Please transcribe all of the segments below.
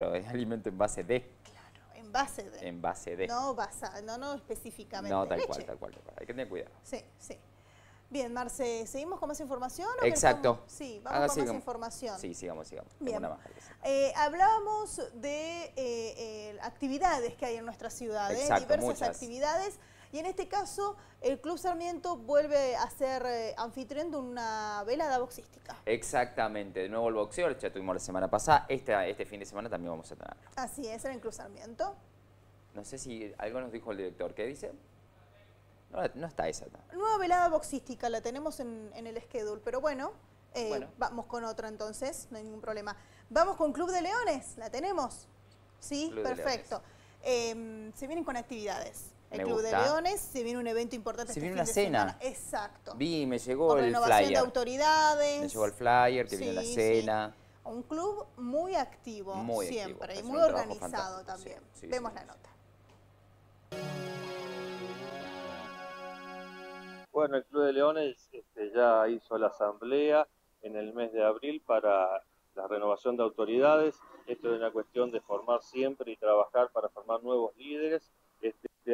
es alimento en base de. Claro, en base de. En base de. No, basa, no, no específicamente No, tal leche. cual, tal cual, tal cual. Hay que tener cuidado. Sí, sí. Bien, Marce, ¿seguimos con más información? o Exacto. Sí, vamos con más información. Sí, sigamos, sigamos. Bien. una. Eh, hablábamos de eh, eh, actividades que hay en nuestra ciudad. Exacto, diversas muchas. actividades. Y en este caso, el Club Sarmiento vuelve a ser eh, anfitrión de una velada boxística. Exactamente, de nuevo el boxeo, ya tuvimos la semana pasada, este, este fin de semana también vamos a tener. Así es, en el Club Sarmiento. No sé si algo nos dijo el director, ¿qué dice? No, no está esa. no. Nueva velada boxística, la tenemos en, en el schedule, pero bueno, eh, Bueno. vamos con otra entonces, no hay ningún problema. Vamos con Club de Leones, ¿la tenemos? Sí, Club perfecto. Eh, se vienen con actividades. El Me Club de. Leones, se viene un evento importante Se este viene fin una de cena. semana. Exacto. Vi, me llegó con el renovación de autoridades. Me llegó el flyer, que viene la sí. cena. Un club muy activo, Muy activo, siempre, y muy organizado también. sí, sí, Vemos sí, la sí. nota. Bueno, el Club de Leones este, ya hizo la asamblea en el mes de abril para la renovación de autoridades. Esto es una cuestión de formar siempre y trabajar para formar nuevos líderes.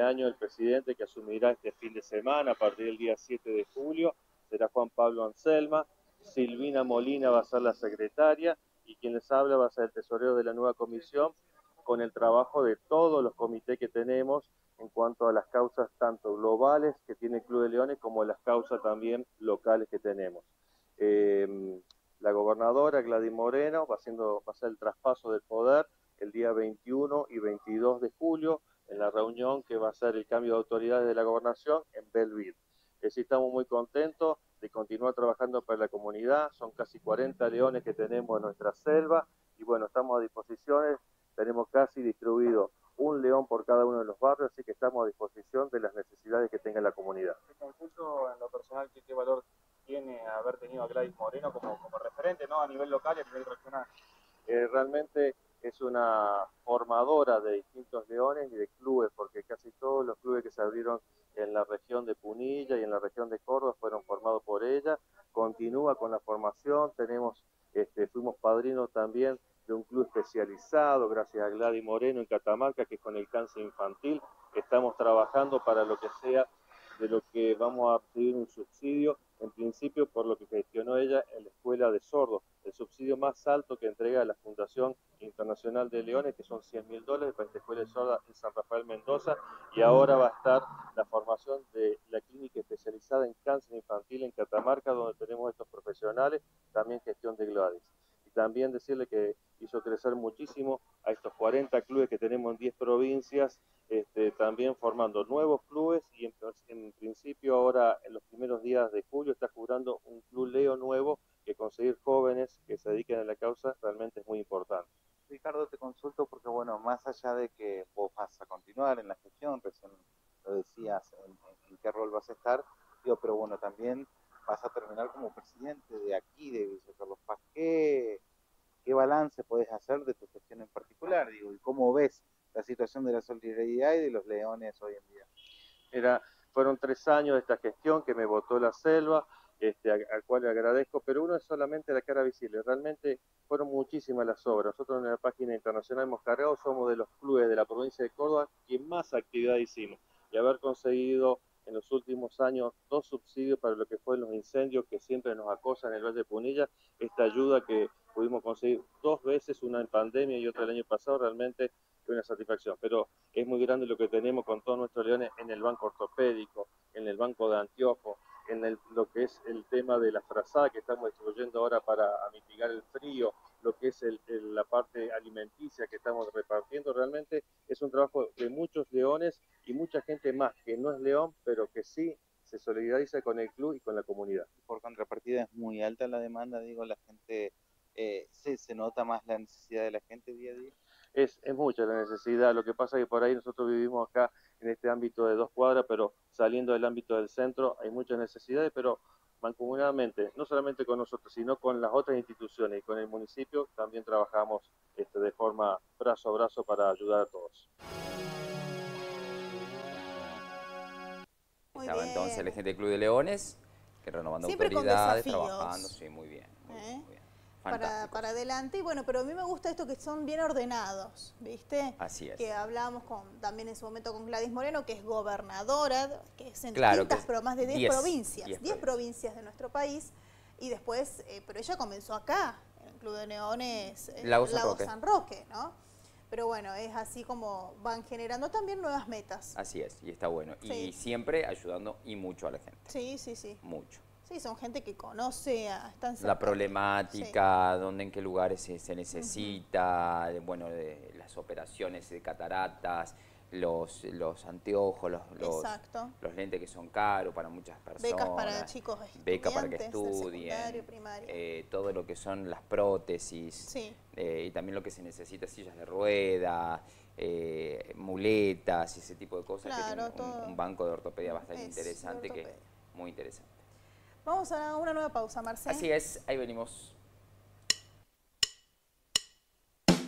Año el presidente que asumirá este fin de semana a partir del día 7 de julio será Juan Pablo Anselma. Silvina Molina va a ser la secretaria y quien les habla va a ser el tesorero de la nueva comisión con el trabajo de todos los comités que tenemos en cuanto a las causas tanto globales que tiene el Club de Leones como las causas también locales que tenemos. Eh, la gobernadora Gladys Moreno va, haciendo, va a hacer el traspaso del poder el día 21 y 22 de julio en la reunión que va a ser el cambio de autoridades de la gobernación en Belleville. Eh, sí estamos muy contentos de continuar trabajando para la comunidad, son casi 40 leones que tenemos en nuestra selva y bueno, estamos a disposición, tenemos casi distribuido un león por cada uno de los barrios, así que estamos a disposición de las necesidades que tenga la comunidad. Te consulto en lo personal que qué valor tiene haber tenido a Gladys Moreno como, como referente ¿no? a nivel local y a nivel regional. Eh, realmente es una formadora de distintos leones y de clubes, porque casi todos los clubes que se abrieron en la región de Punilla y en la región de Córdoba fueron formados por ella. Continúa con la formación, tenemos, este, fuimos padrinos también de un club especializado, gracias a Gladys Moreno en Catamarca, que es con el cáncer infantil. Estamos trabajando para lo que sea de lo que vamos a recibir un subsidio, en principio por lo que gestionó ella en la Escuela de Sordos, el subsidio más alto que entrega la Fundación Internacional de Leones, que son 100 mil dólares para esta Escuela de Sorda en San Rafael Mendoza, y ahora va a estar la formación de la clínica especializada en cáncer infantil en Catamarca, donde tenemos estos profesionales, también gestión de Gladys. También decirle que hizo crecer muchísimo a estos 40 clubes que tenemos en 10 provincias, este, también formando nuevos clubes y en, en, principio ahora en los primeros días de julio está jurando un club Leo nuevo que conseguir jóvenes que se dediquen a la causa realmente es muy importante. Ricardo, te consulto porque, bueno, más allá de que vos vas a continuar en la gestión, recién lo decías en, en qué rol vas a estar, digo, pero bueno, también vas a terminar como presidente de aquí, de Villa Carlos Paz. ¿Qué, qué balance podés hacer de tu gestión en particular? Digo, y cómo ves la situación de la solidaridad y de los leones hoy en día. Era, fueron tres años de esta gestión que me votó la selva, este, al cual le agradezco, pero uno es solamente la cara visible, realmente fueron muchísimas las obras. Nosotros en la página internacional hemos cargado, somos de los clubes de la provincia de Córdoba que más actividad hicimos y haber conseguido en los últimos años dos subsidios para lo que fue los incendios que siempre nos acosan en el Valle de Punilla, esta ayuda que pudimos conseguir dos veces, una en pandemia y otra el año pasado, realmente fue una satisfacción. Pero es muy grande lo que tenemos con todos nuestros leones en el banco ortopédico, en el banco de anteojos, en el, lo que es el tema de la frazada que estamos distribuyendo ahora para mitigar el frío, lo que es el, el, la parte alimenticia que estamos repartiendo, realmente es un trabajo de muchos leones y mucha gente más que no es león, pero que sí se solidariza con el club y con la comunidad. Por contrapartida es muy alta la demanda, digo, la gente, eh, ¿se, ¿se nota más la necesidad de la gente día a día? Es, es mucha la necesidad, lo que pasa es que por ahí nosotros vivimos acá en este ámbito de dos cuadras, pero saliendo del ámbito del centro hay muchas necesidades, pero mancomunadamente, no solamente con nosotros, sino con las otras instituciones y con el municipio, también trabajamos este, de forma brazo a brazo para ayudar a todos. Muy Estaba bien. entonces la gente del Club de Leones, que renovando Siempre autoridades, trabajando, sí, muy bien. Muy, ¿Eh? bien, muy bien. Para, para adelante. Y bueno, pero a mí me gusta esto que son bien ordenados, ¿viste? Así es. Que hablábamos con, también en su momento con Gladys Moreno, que es gobernadora, que es en Claro, distintas, pero más de 10 diez, provincias, 10 diez provincias de nuestro país. Y después, eh, pero ella comenzó acá, en el Club de Neones eh, Lago San Roque. San Roque, ¿no? Pero bueno, es así como van generando también nuevas metas. Así es, y está bueno. Sí. Y siempre ayudando y mucho a la gente. Sí, sí, sí. Mucho. Sí, son gente que conoce, a- están La problemática, dónde, en qué lugares se, se necesita, de- bueno, de las operaciones de cataratas, los, los anteojos, los, los, lentes que son caros para muchas personas. Becas para chicos Becas para que estudien. eh, todo lo que son las prótesis. Sí. eh, y también lo que se necesita, sillas de rueda, eh, muletas y ese tipo de cosas. Claro, que tiene un- todo. un, banco de ortopedia bastante Es, interesante, que muy interesante. Vamos a una nueva pausa, Marcelo. Así es, ahí venimos.